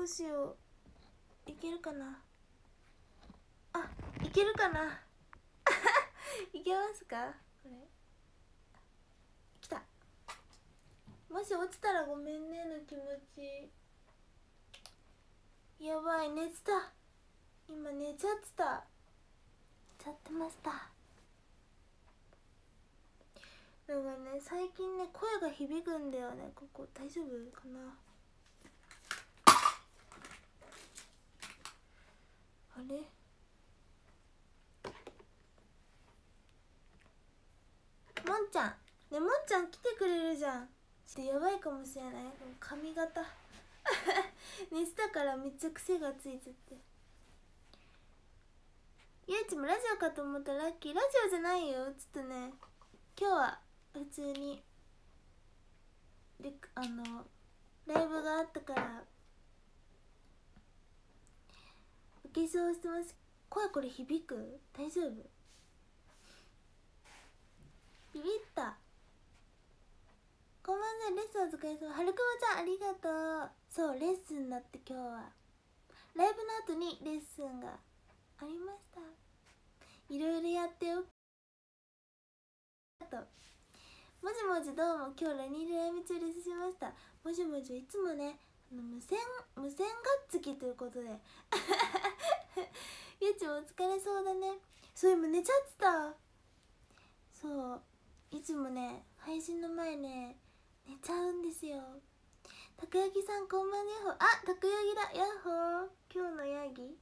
どうしよう。いけるかな？あいけるかな？いけますか？これ。きた。もし落ちたらごめんねの気持ち。やばい寝てた。今寝ちゃってた。寝ちゃってました。なんかね最近ね声が響くんだよね。ここ大丈夫かな？あれ？もんちゃん。ねもんちゃん来てくれるじゃん。ちょっとやばいかもしれない。髪型。寝てたからめっちゃ癖がついちゃって。ゆうちもラジオかと思った。らラッキー。ラジオじゃないよ。ちょっとね。今日は普通にであのライブがあったからお化粧してます。声これ響く？大丈夫？ビビった。こんばんはレッスンお疲れ様。はるくまちゃんありがとう。そうレッスンだって今日は。ライブの後にレッスンがありました。いろいろやってよ。あともじもじどうも今日ラニーライブ中でしました。もじもじいつもね無線無線がっつきということで。ゆうちもお疲れそうだね。そう今寝ちゃってた。そう。いつもね配信の前ね寝ちゃうんですよ。たこ焼きさんこんばんやっほあたこ焼きだ。やっほー。今日のヤギ？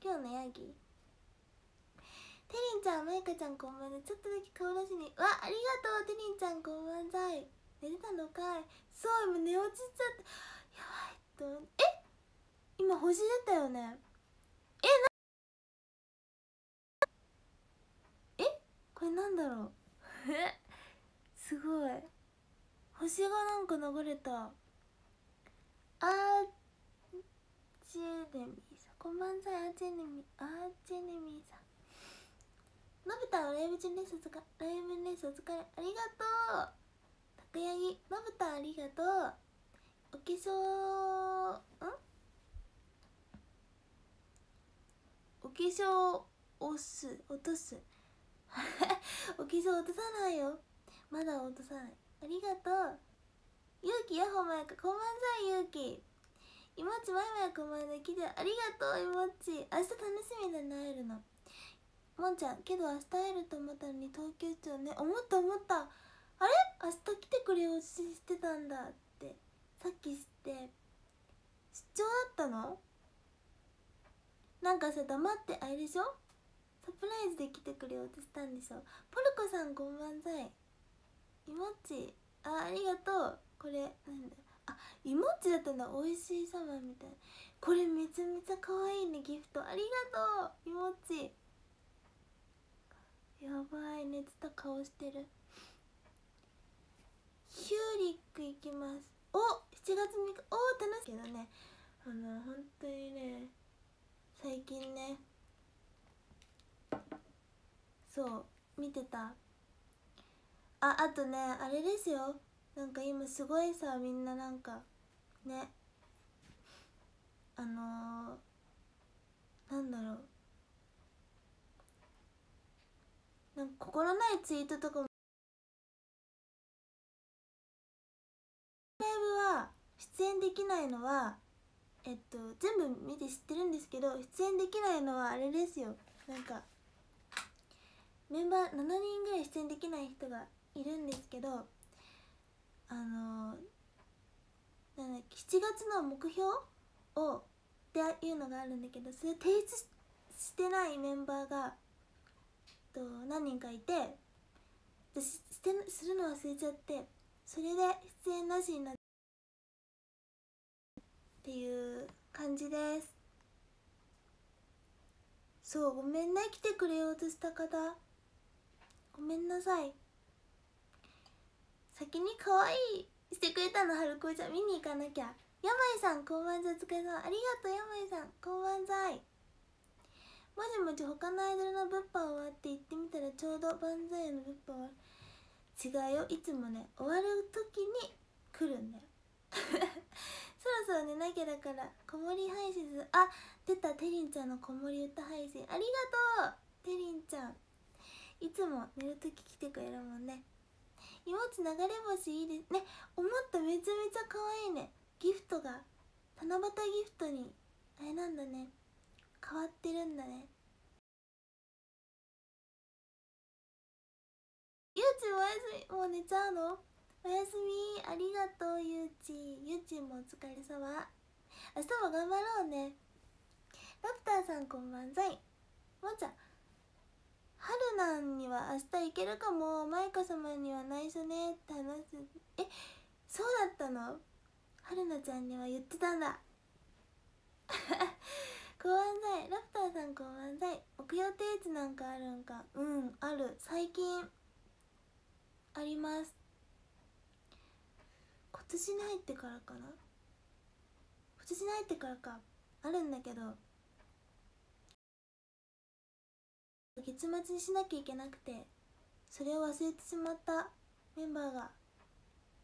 今日のヤギ？テリンちゃんまゆかちゃんこんばんでちょっとだけ顔出しに。わありがとう。テリンちゃんこんばんざい。寝てたのかい？そう今寝落ちちゃって。え今星出たよね？えなえ？これなんだろう？すごい。星がなんか流れた。アーチェネミーさんこんばんざいアーチェネミアーチェネミーさん。のぶたんライブ中レッスンつかライブレッスンお疲れありがとう。たこやぎのぶたんありがとうお化粧ん？お化粧押す落とす。お化粧落とさないよ。まだ落とさない。ありがとう。ゆうきやほまやか。こんばんざいゆうきいもちまいまやこんばんで来てありがとういもち。明日楽しみだな会えるの。もんちゃんけど明日会えると思ったのに東京出張ね。思った思った。あれ？明日来てくれようしてたんだ。さっき知って出張だったの？なんかさ黙ってあれでしょ？サプライズで来てくれようとしたんでしょ？ポルコさんこんばんざいいもちあありがとう。これなんだ？あいもちだったんだ美味しいサマーみたいな。これめちゃめちゃ可愛いねギフト。ありがとういもちやばい寝てた顔してる。ヒューリック行きます。お7月3日。おお楽しい。けどねあの本当にね最近ねそう見てた。ああとねあれですよ。なんか今すごいさみんななんかねあのー、なんだろう。なんか心ないツイートとかもライブは出演できないのはえっと全部見て知ってるんですけど出演できないのはあれですよ。なんかメンバー7人ぐらい出演できない人がいるんですけどあのなんだ7月の目標をっていうのがあるんだけどそれ提出してないメンバーがと何人かいて私してするの忘れちゃってそれで出演なしになってっていう感じです。そうごめんね来てくれようとした方。ごめんなさい。先に可愛いしてくれたの春子ちゃん見に行かなきゃ。山井さんこんばんざいお疲れ様ありがとう山井さん。こんばんざいもしもし他のアイドルの物販終わって行ってみたらちょうど万歳の物販違うよいつもね終わる時に来るんだよ。そろそろ寝なきゃだから子守配信する。あ出たてりんちゃんの子守歌配信。ありがとうてりんちゃん。いつも寝るとき来てくれるもんね。荷物流れ星いいですね。思っためちゃめちゃ可愛いね。ギフトが七夕ギフトにあれなんだね。変わってるんだね。ゆうちおやすみもう寝ちゃうの？おやすみ。ありがとうゆうちゆうちもお疲れ様。明日も頑張ろうね。ラプターさんこんばんざい。もんちゃん。春なんには明日行けるかも。マイカ様には内緒ね。って話すえそうだったの？春菜ちゃんには言ってたんだ。こんばんざい。ラプターさんこんばんざい。置く予定地なんかあるんか？うんある。最近あります。今年に入ってからかな？今年に入ってからか。あるんだけど。月末にしなきゃいけなくてそれを忘れてしまったメンバーが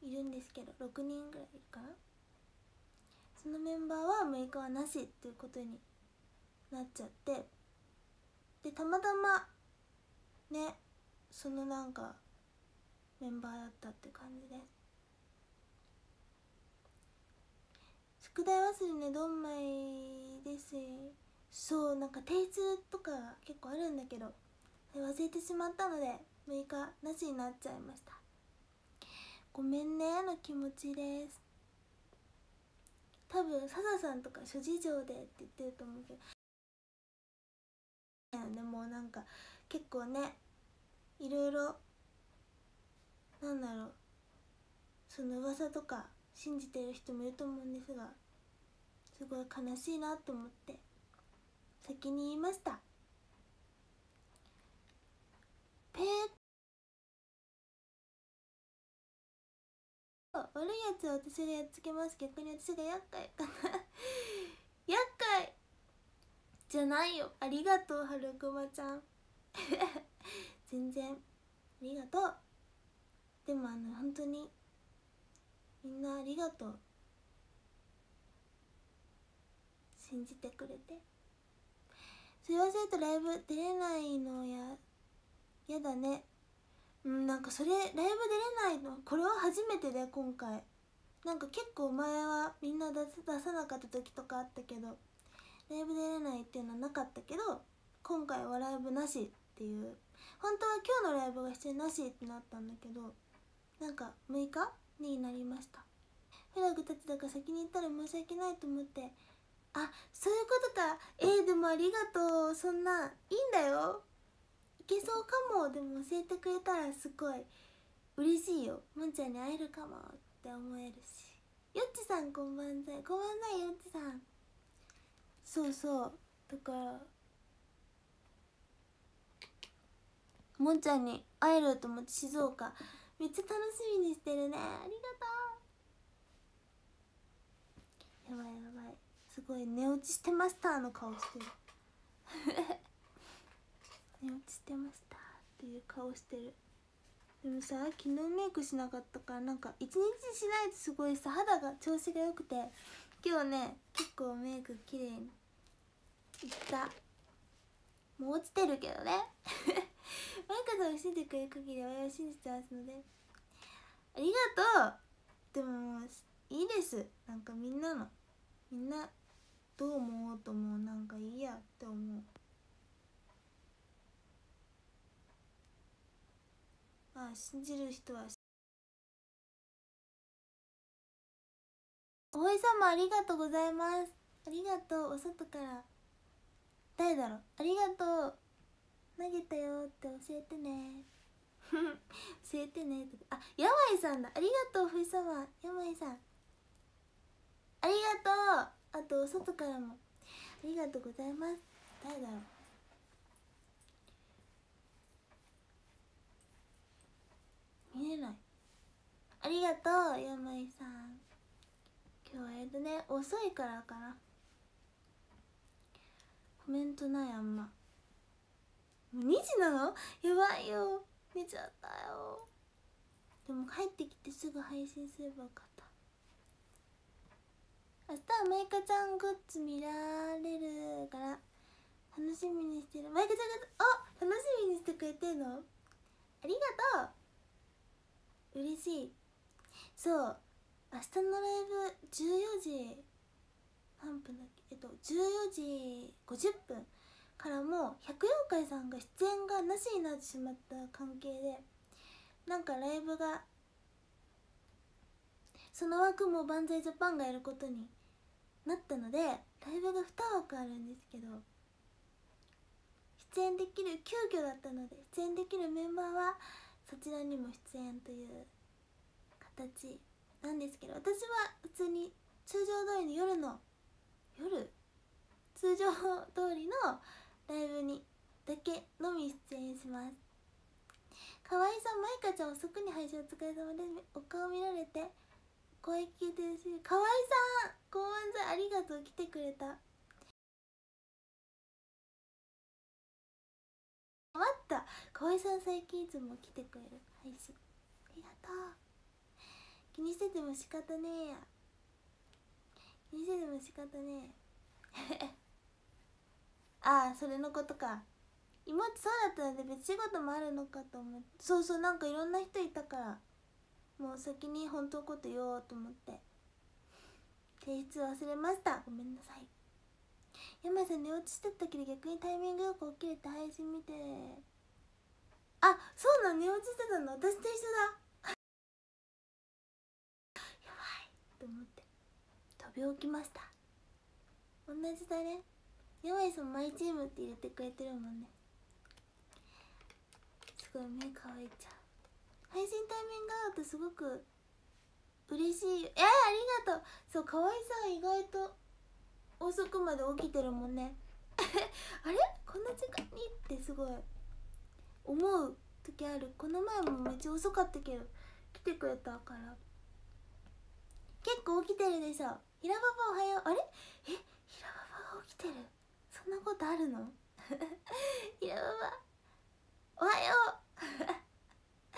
いるんですけど6人ぐらいいるかな？そのメンバーは6日はなしっていうことになっちゃってでたまたまねそのなんかメンバーだったって感じで。す宿題忘れねどんまいです。そうなんか提出とか結構あるんだけど。忘れてしまったので6日なしになっちゃいました。ごめんねの気持ちです。多分サザさんとか諸事情でって言ってると思うけど。でもなんか結構ねいろいろなんだろう。その噂とか信じてる人もいると思うんですが。すごい悲しいなと思って先に言いました。ペー悪いやつは私がやっつけます。逆に私が厄介かな。厄介じゃないよ。ありがとうはるくまちゃん。全然ありがとう。でもあの本当にみんなありがとう。信じてくれて。それ忘れとライブ出れないのややだね。うんなんかそれライブ出れないの？これは初めてで今回。なんか結構前はみんな出さなかった時とかあったけどライブ出れないっていうのはなかったけど今回はライブなしっていう。本当は今日のライブが出演なしってなったんだけどなんか6日になりました。フラグたちだから先に行ったら申し訳ないと思ってあそういうことか。えー、でもありがとう。そんないいんだよ。いけそうかも。でも教えてくれたらすごい。嬉しいよ。もんちゃんに会えるかもって思えるし。よっちさんこんばんざい。こんばんざいよっちさん。そうそう。だからもんちゃんに会えると思って静岡。めっちゃ楽しみにしてるね。ありがとうやばいやばいすごい寝落ちしてましたの顔してる。寝落ちしてましたっていう顔してる。でもさ昨日メイクしなかったからなんか一日しないとすごいさ肌が調子が良くて今日ね結構メイク綺麗にいった。もう落ちてるけどね。マイカさんを信じてくれる限りは信じてますので。ありがとう。でもいいです。なんかみんなの。みんなどう思おうともなんかいいやって思う。まあ信じる人はおい様ありがとうございます。ありがとう。お外から。誰だろう。ありがとう。投げたよって教えてね。教えてねあ山井さんだ。ありがとうふい様山井さん。ありがとう。あと外からも。ありがとうございます。誰だろう。見えない。ありがとう山井さん。今日はえっとね遅いからかな。コメントないあんま。2時なの？やばいよ。寝ちゃったよ。でも帰ってきてすぐ配信すればよかった。明日はマイカちゃんグッズ見られるから楽しみにしてる。マイカちゃんグッズあ楽しみにしてくれてんの？ありがとう。嬉しい。そう明日のライブ14時何分だっけ？えっと14時50分からもう百四回さんが出演がなしになってしまった関係でなんかライブがその枠も万歳ジャパンがやることになったのでライブが2枠あるんですけど出演できる急遽だったので出演できるメンバーはそちらにも出演という形なんですけど私は普通に通常通りの夜の夜？通常通りのライブにだけのみ出演します。かわいさんまいかちゃん遅くに配信お疲れ様です。お顔見られて声聞いてるしかわいさんご安罪ありがとう。来てくれた。待った。かわいさん最近いつも来てくれる。配信ありがとう。気にしてても仕方ねえや。気にしてても仕方ねえ。ああそれのことか。今ってそうだったので別仕事もあるのかと思って。そうそうなんかいろんな人いたから。もう先に本当のこと言おうと思って。提出忘れました。ごめんなさい。山さん寝落ちしてたけど逆にタイミングよく起きれて配信見て。あそうなの？寝落ちしてたの？私と一緒だ。やばいと思って。飛び起きました。同じだね。山井さんマイチームって入れてくれてるもんね。すごい目乾いちゃう。配信タイミング合うとすごく嬉しい。えー、ありがとう。そう河合さん意外と遅くまで起きてるもんね。あれ？こんな時間に？ってすごい思う時ある。この前もめっちゃ遅かったけど来てくれたから。結構起きてるでしょ。平ババおはよう。あれ？え？平ババが起きてる？そんなことあるの？平ババおはよう。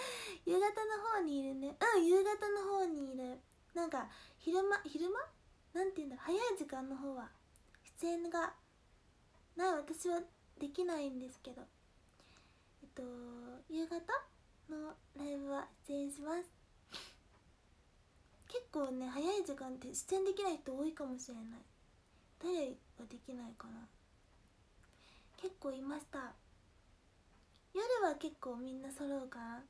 夕方の方にいるね。うん夕方の方にいる。なんか昼間昼間？なんて言うんだろう。早い時間の方は出演がない私はできないんですけど。えっと夕方のライブは出演します。結構ね早い時間って出演できない人多いかもしれない。誰ができないかな。結構いました。夜は結構みんな揃うかな。